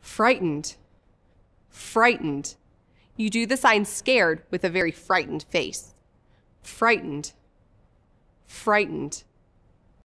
frightened, frightened. You do the sign scared with a very frightened face. Frightened, frightened.